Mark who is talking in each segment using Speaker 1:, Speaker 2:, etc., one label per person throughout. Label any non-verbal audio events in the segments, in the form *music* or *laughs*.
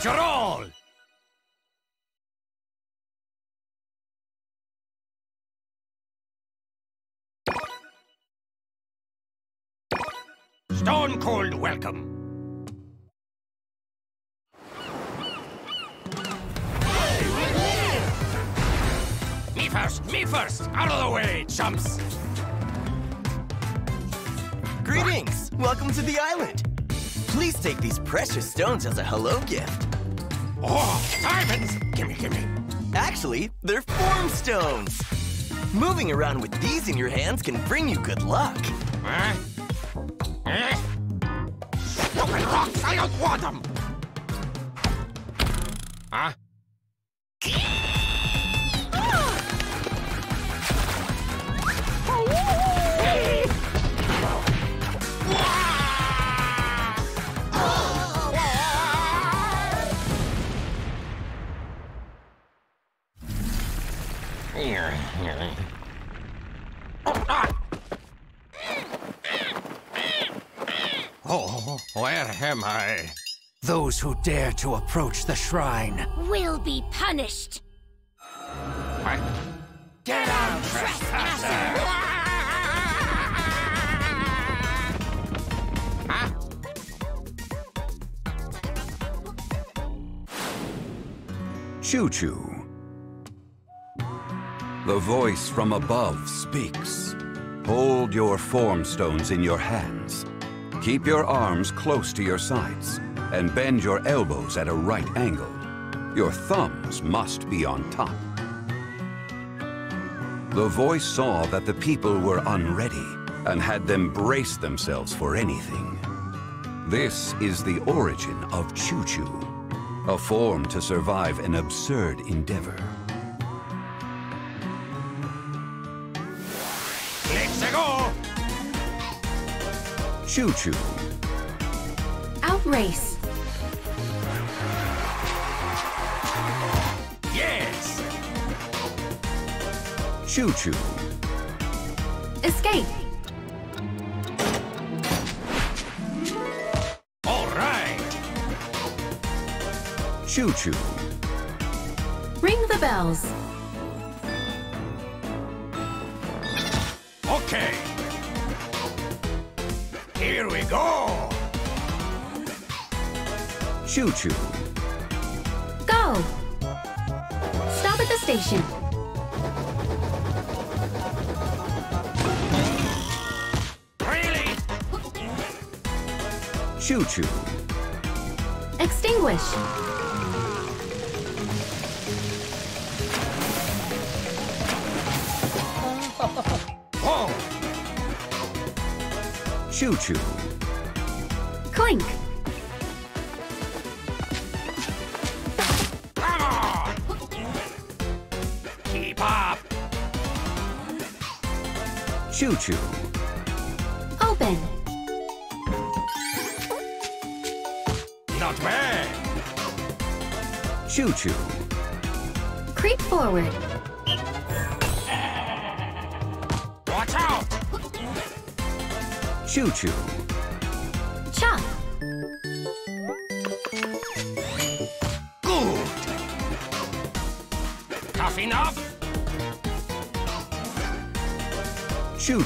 Speaker 1: Stone cold welcome. Me first, me first! Out of the way, chumps!
Speaker 2: Greetings! Welcome to the island. Please take these precious stones as a hello gift.
Speaker 1: Oh, diamonds! Gimme, gimme.
Speaker 2: Actually, they're form stones. Moving around with these in your hands can bring you good luck.
Speaker 1: Huh? Eh? Stupid rocks! I don't want them! Huh?
Speaker 3: Those who dare to approach the shrine.
Speaker 4: will be punished.
Speaker 1: What? Get out, trespasser! Huh?
Speaker 5: Choo Choo. The voice from above speaks. Hold your form stones in your hands. Keep your arms close to your sides and bend your elbows at a right angle. Your thumbs must be on top. The voice saw that the people were unready and had them brace themselves for anything. This is the origin of Choo Choo, a form to survive an absurd endeavor.
Speaker 1: Let's go!
Speaker 5: Choo Choo.
Speaker 4: Outrace.
Speaker 5: Choo Choo.
Speaker 4: Escape.
Speaker 1: All right!
Speaker 5: Choo Choo.
Speaker 4: Ring the bells.
Speaker 1: Okay! Here we go!
Speaker 5: Choo Choo.
Speaker 4: Go. Stop at the station.
Speaker 5: Choo Choo.
Speaker 4: Extinguish. *laughs*
Speaker 1: Whoa!
Speaker 5: Choo Choo.
Speaker 4: Clink.
Speaker 1: Come on! Keep up!
Speaker 5: Choo Choo.
Speaker 4: Open.
Speaker 1: Not bad!
Speaker 5: Choo Choo.
Speaker 4: Creep forward.
Speaker 1: Watch out!
Speaker 5: Choo Choo.
Speaker 4: Chop.
Speaker 1: Good! Tough enough?
Speaker 5: Choo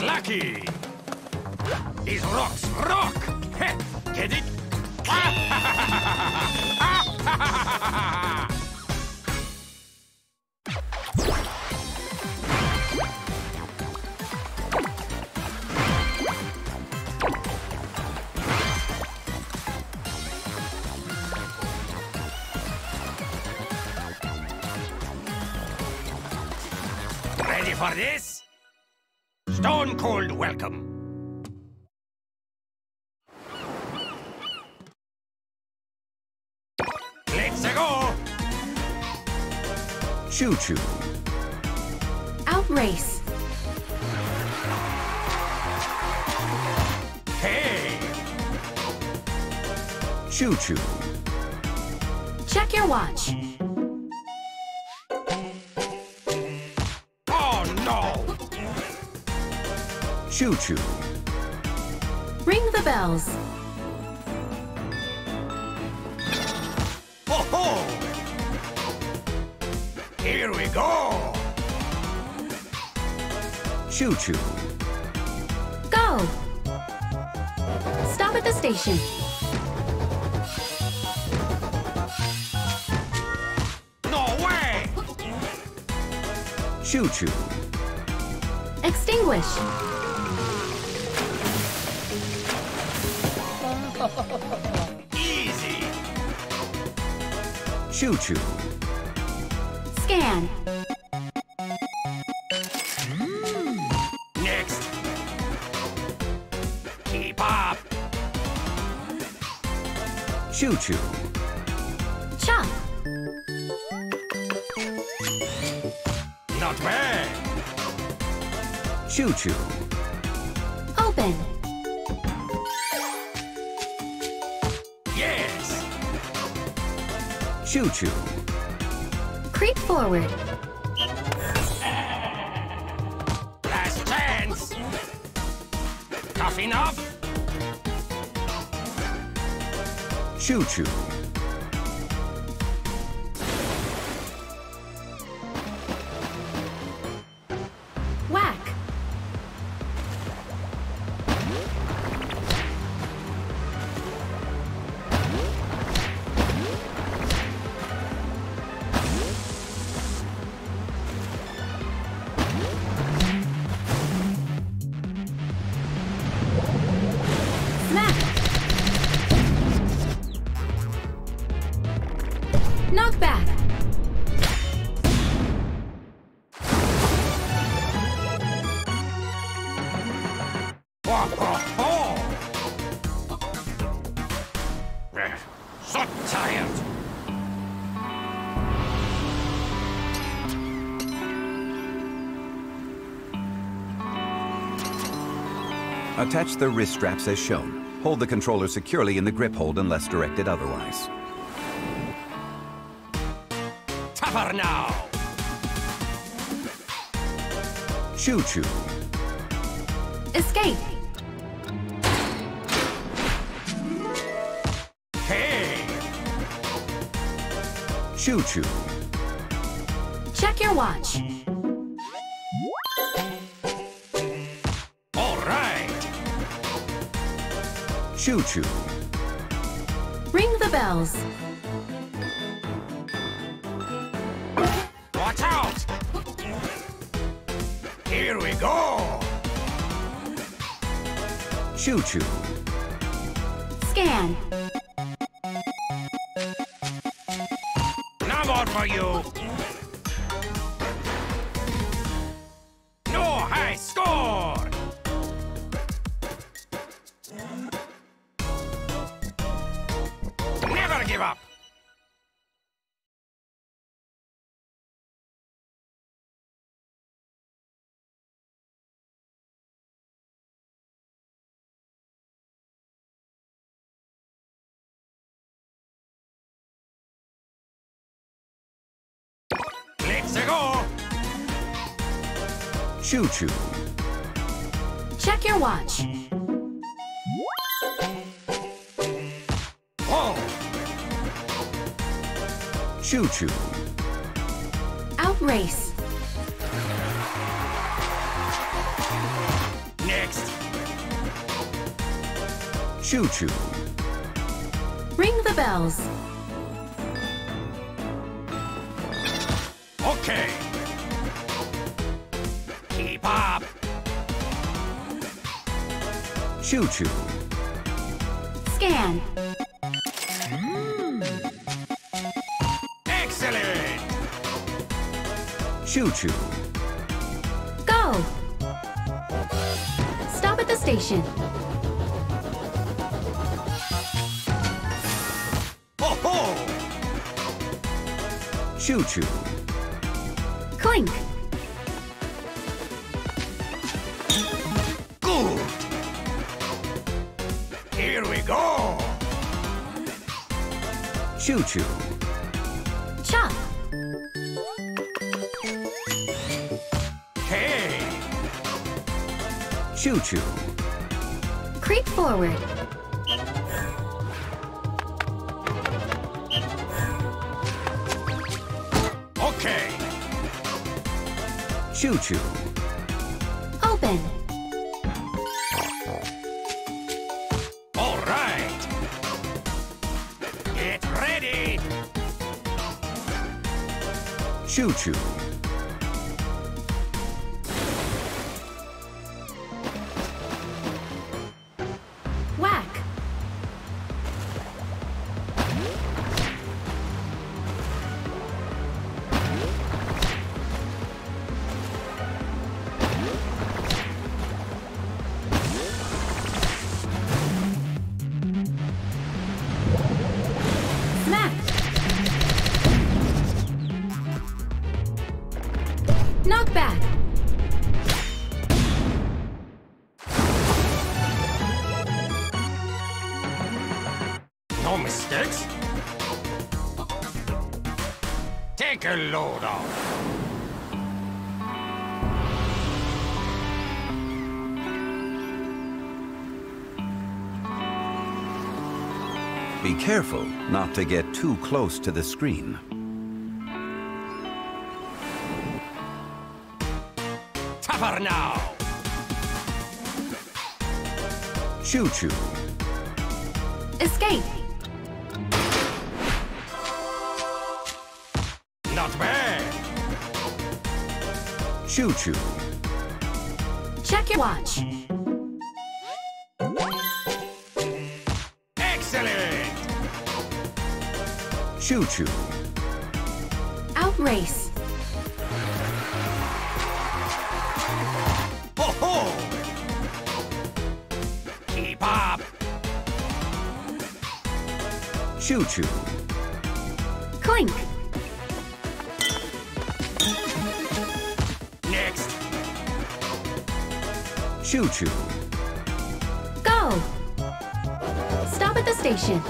Speaker 1: Lucky! Let's go!
Speaker 5: Choo choo.
Speaker 4: Outrace.
Speaker 1: Hey!
Speaker 5: Choo choo.
Speaker 4: Check your watch.
Speaker 1: Oh no!
Speaker 5: Choo choo.
Speaker 4: Ring the bells.
Speaker 1: Go!
Speaker 5: Choo choo.
Speaker 4: Go! Stop at the station.
Speaker 1: No way!
Speaker 5: Choo choo.
Speaker 4: Extinguish.
Speaker 1: Easy!
Speaker 5: Choo choo.
Speaker 4: Scan.
Speaker 1: Next! Keep up!
Speaker 5: Choo choo.
Speaker 4: Chop.
Speaker 1: Not bad!
Speaker 5: Choo choo.
Speaker 4: Open.
Speaker 1: Yes!
Speaker 5: Choo choo.
Speaker 4: Creep forward.
Speaker 1: Last chance! Tough enough?
Speaker 5: Choo choo Attach the wrist straps as shown. Hold the controller securely in the grip hold unless directed otherwise.
Speaker 1: Tougher now!
Speaker 5: Choo choo.
Speaker 4: Escape.
Speaker 1: Hey!
Speaker 5: Choo choo.
Speaker 4: Check your watch.
Speaker 5: Choo choo.
Speaker 4: Ring the bells.
Speaker 1: Watch out! Here we go!
Speaker 5: Choo choo.
Speaker 4: Scan.
Speaker 5: Choo choo.
Speaker 4: Check your watch.
Speaker 1: Oh!
Speaker 5: Choo choo.
Speaker 4: Outrace.
Speaker 1: Next!
Speaker 5: Choo choo.
Speaker 4: Ring the bells.
Speaker 1: Okay!
Speaker 5: Choo choo.
Speaker 4: Scan. Hmm.
Speaker 1: Excellent!
Speaker 5: Choo choo.
Speaker 4: Go! Stop at the station.
Speaker 1: Ho ho!
Speaker 5: Choo choo.
Speaker 4: Clink.
Speaker 5: Choo choo.
Speaker 4: Chop.
Speaker 1: Hey!
Speaker 5: Choo choo.
Speaker 4: Creep forward.
Speaker 1: Okay!
Speaker 5: Choo choo.
Speaker 4: Open.
Speaker 5: Choo choo. Be careful not to get too close to the screen.
Speaker 1: Tougher now!
Speaker 5: Choo choo.
Speaker 4: Escape.
Speaker 1: Not bad!
Speaker 5: Choo choo.
Speaker 4: Check your watch.
Speaker 5: Choo choo.
Speaker 4: Outrace.
Speaker 1: Ho ho! Keep up!
Speaker 5: Choo choo.
Speaker 4: Clink.
Speaker 1: Next!
Speaker 5: Choo choo.
Speaker 4: Go. Stop at the station.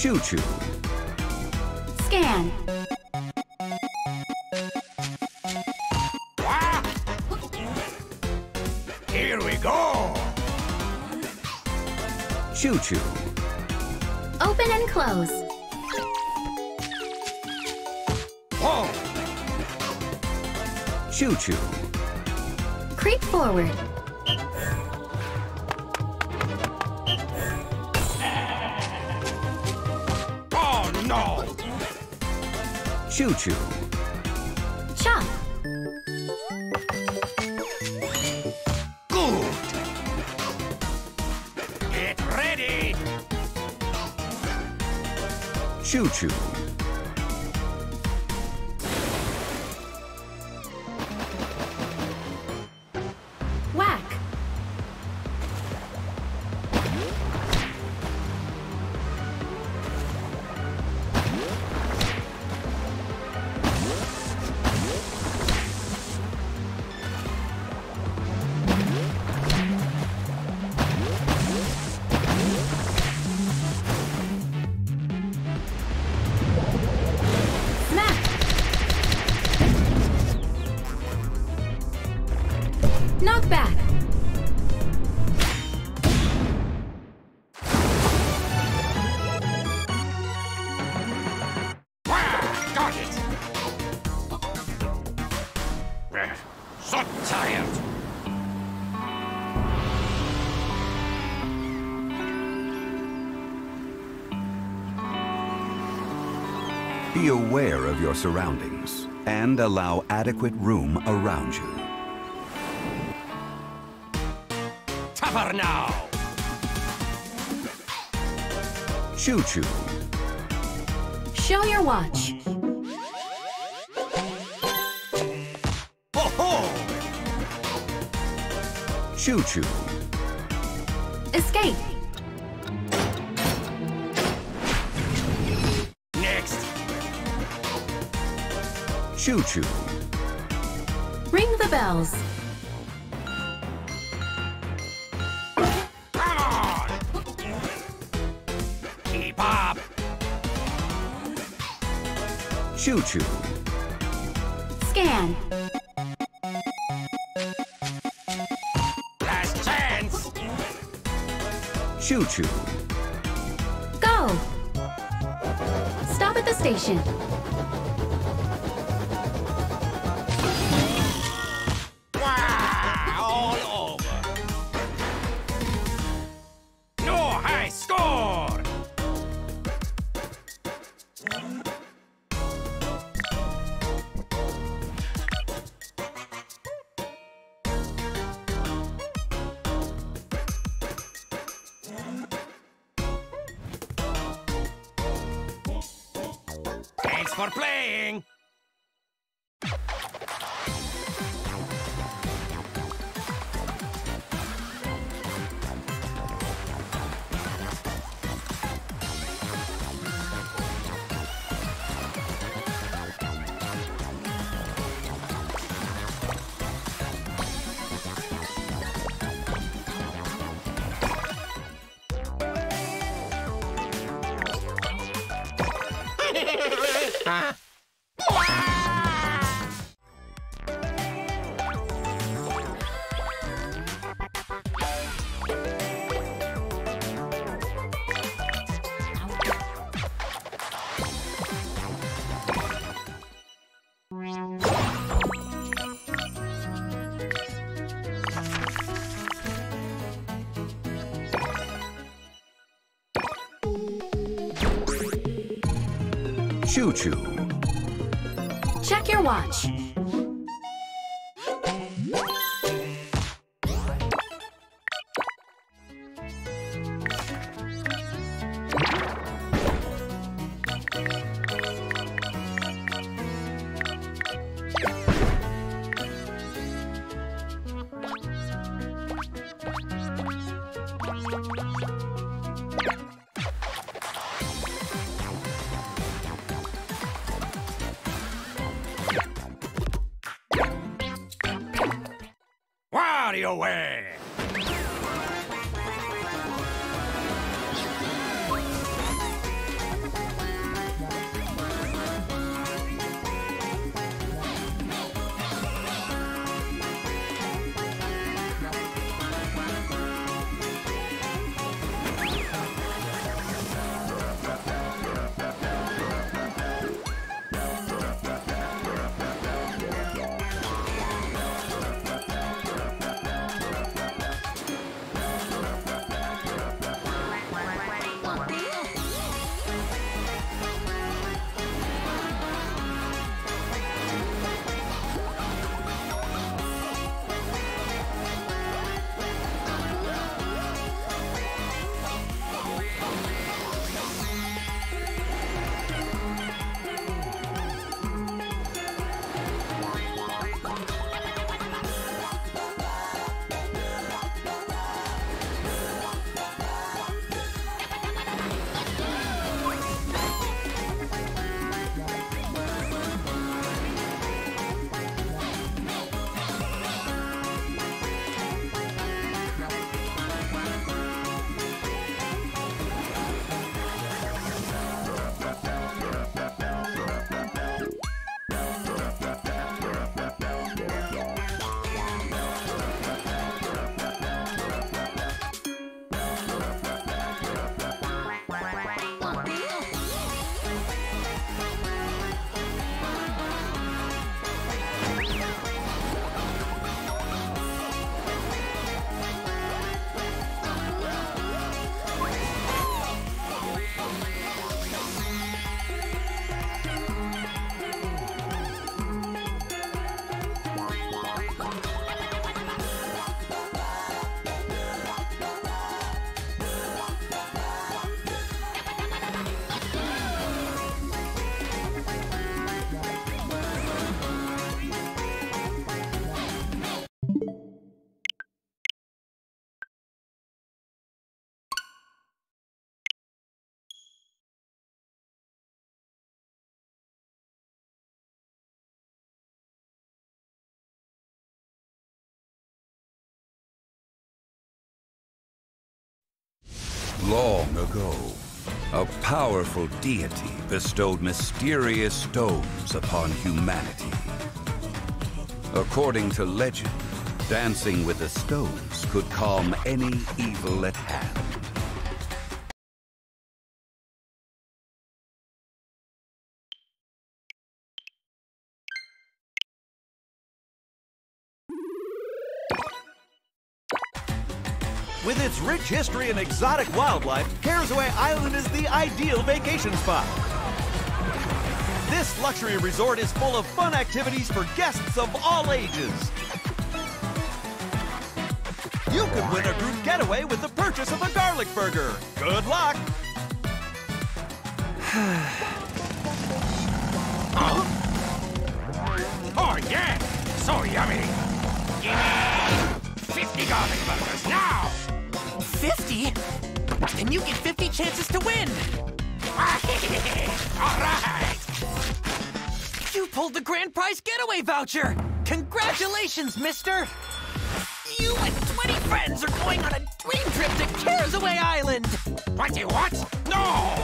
Speaker 5: Choo choo.
Speaker 4: Scan.
Speaker 1: Here we go!
Speaker 5: Choo choo.
Speaker 4: Open and close.
Speaker 1: Whoa!
Speaker 5: Choo choo.
Speaker 4: Creep forward.
Speaker 1: No!
Speaker 5: Choo choo.
Speaker 4: Chop.
Speaker 1: Good! Get ready!
Speaker 5: Choo of your surroundings and allow adequate room around you.
Speaker 1: Tougher now!
Speaker 5: Choo choo.
Speaker 4: Show your watch.
Speaker 1: Ho ho!
Speaker 5: Choo choo.
Speaker 4: Escape.
Speaker 5: Choo choo.
Speaker 4: Ring the bells.
Speaker 1: Come on! Keep up!
Speaker 5: Choo choo.
Speaker 4: Scan.
Speaker 1: Last chance!
Speaker 5: Choo choo.
Speaker 4: Go. Stop at the station.
Speaker 5: Choo choo.
Speaker 4: Check your watch.
Speaker 5: Long ago, a powerful deity bestowed mysterious stones upon humanity. According to legend, dancing with the stones could calm any evil at hand.
Speaker 6: Rich history and exotic wildlife, Caresaway Island is the ideal vacation spot. This luxury resort is full of fun activities for guests of all ages. You could win a group getaway with the purchase of a garlic burger. Good luck! *sighs*
Speaker 1: Oh, yeah! So yummy! Give me 50 garlic burgers now!
Speaker 3: 50? And you get 50 chances to win! *laughs*
Speaker 1: All right!
Speaker 3: You pulled the grand prize getaway voucher! Congratulations, mister! You and 20 friends are going on a dream trip to Caresaway Island!
Speaker 1: 20 what? No!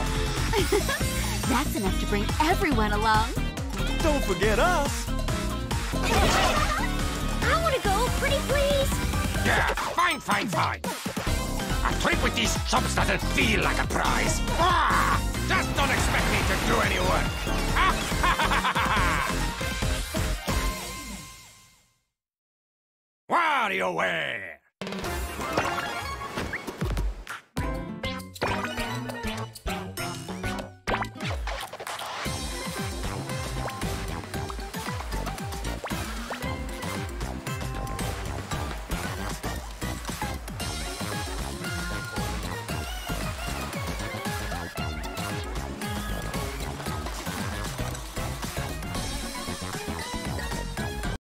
Speaker 1: *laughs*
Speaker 7: That's enough to bring everyone along.
Speaker 6: Don't forget us! *laughs*
Speaker 7: I want to go, pretty please.
Speaker 1: Yeah, fine, fine, fine. Trip with these chumps doesn't feel like a prize. Ah! Just don't expect me to do any work. *laughs* WarioWare!